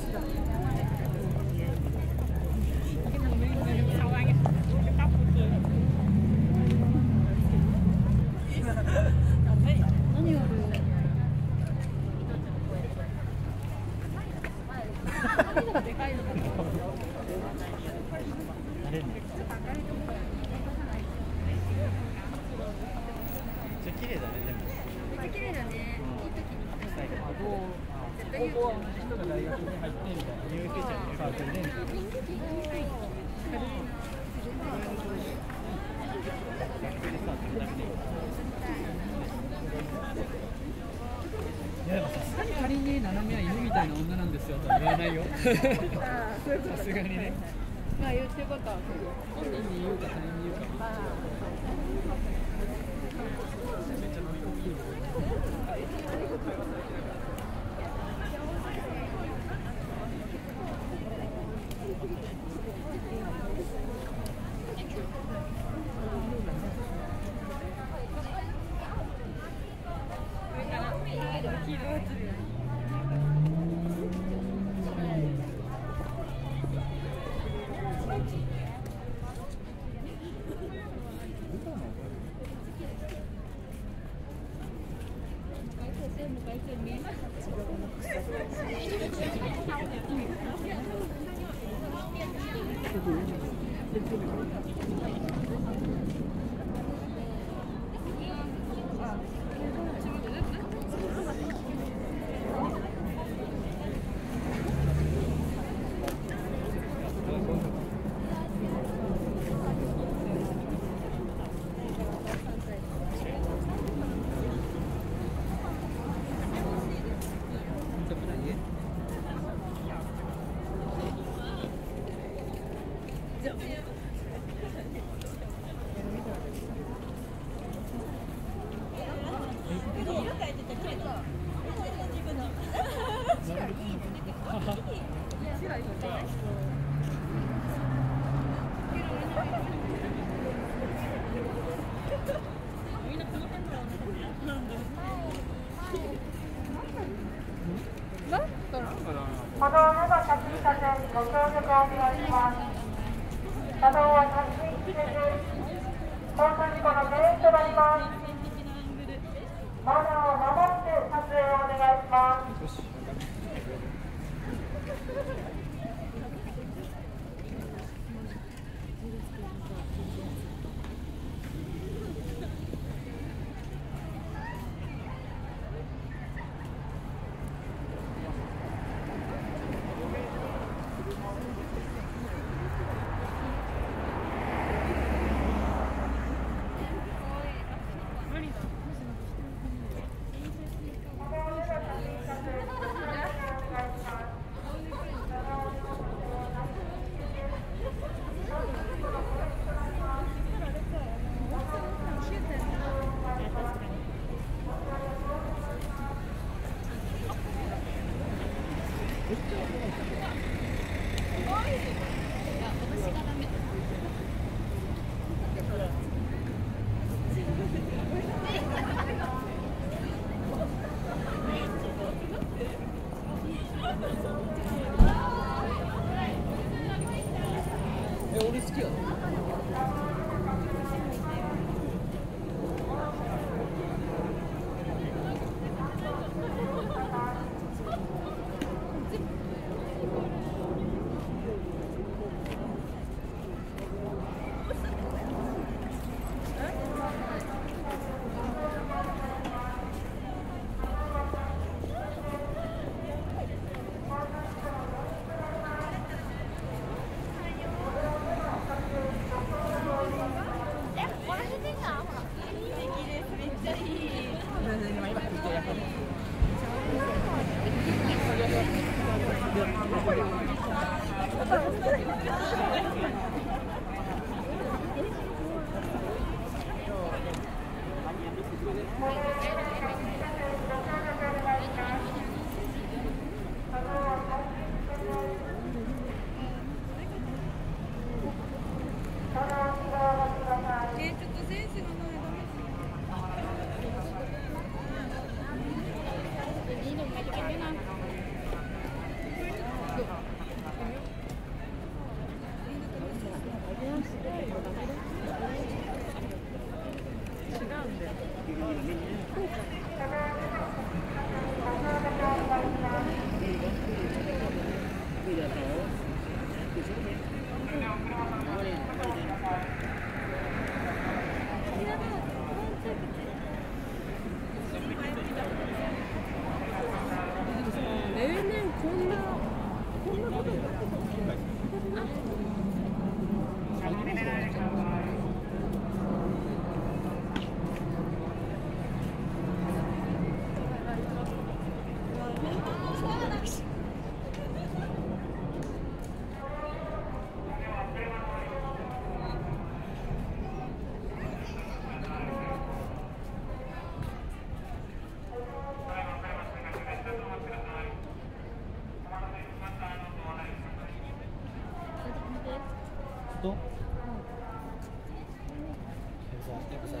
stuff. さすがにね。まあ言ってことは本人に言うか他人に言うか。めっちゃ飲み込み黄こんなこんなことになってたんですか也不算。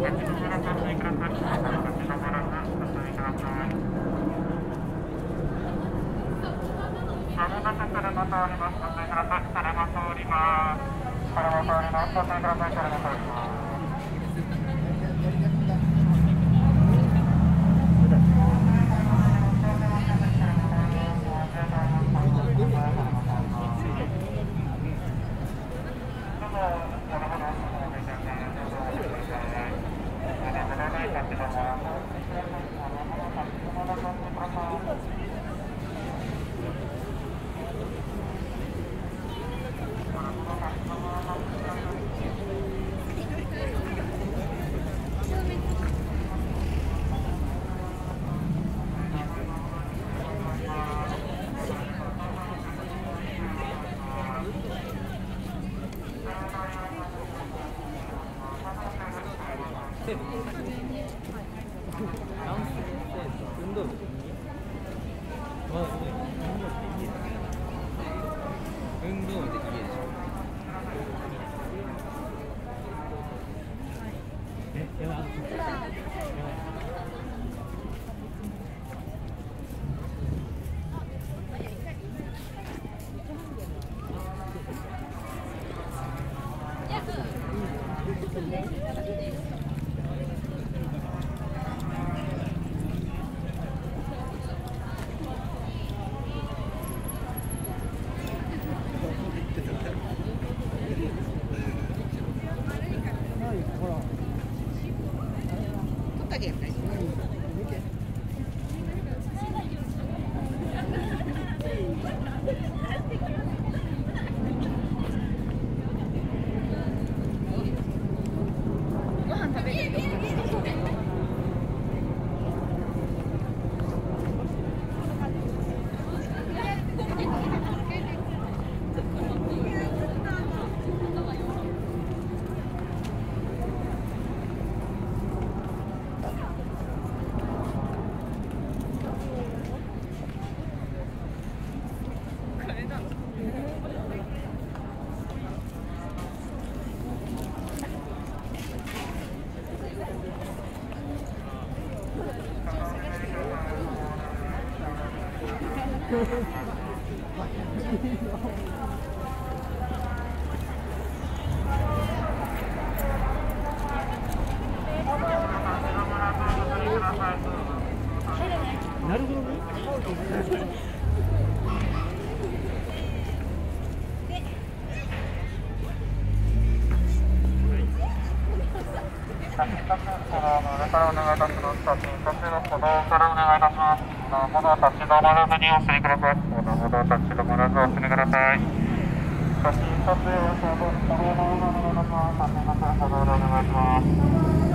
Gracias. からお願いいたします。写真撮影の歩道からお願いいたします。歩道立ち止まらずにお進みください。歩道立ち止まらずお進みください。写真撮影は歩道歩道の上お願いいたします。写真撮影歩道でお願いします。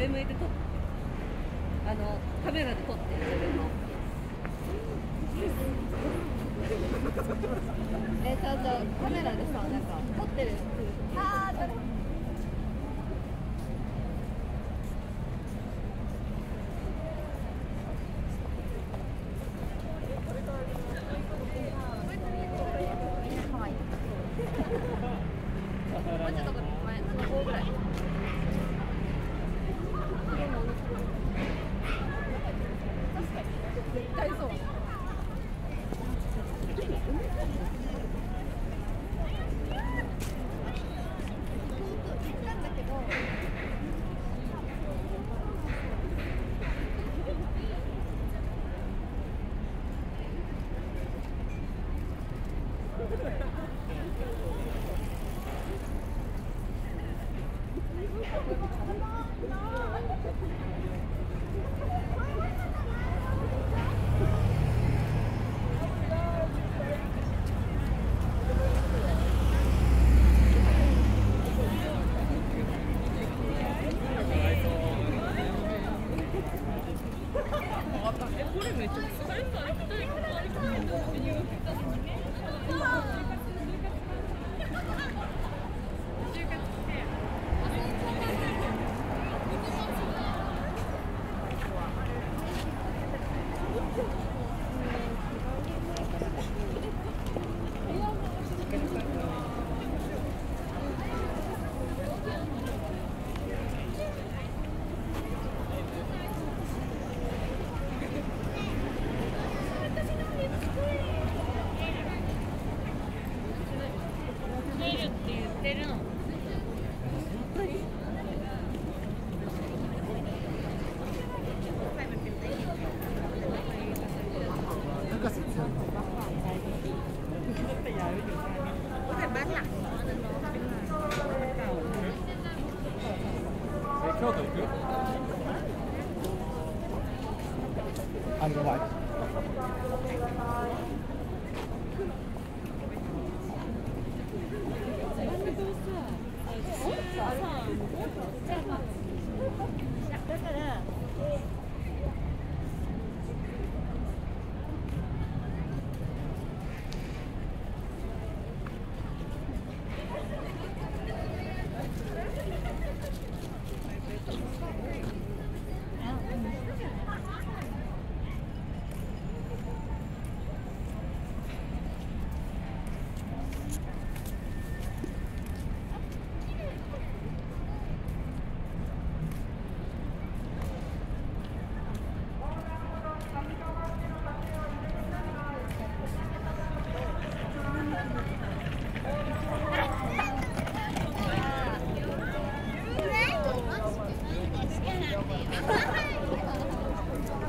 上向いて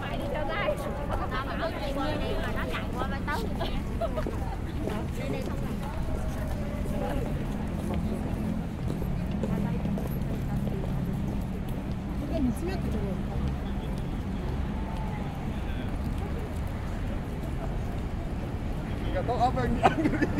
mày đi theo gái tao bảo chị quên mà nó chạy qua bên tớ đi đi. không Свет Готов, а вы не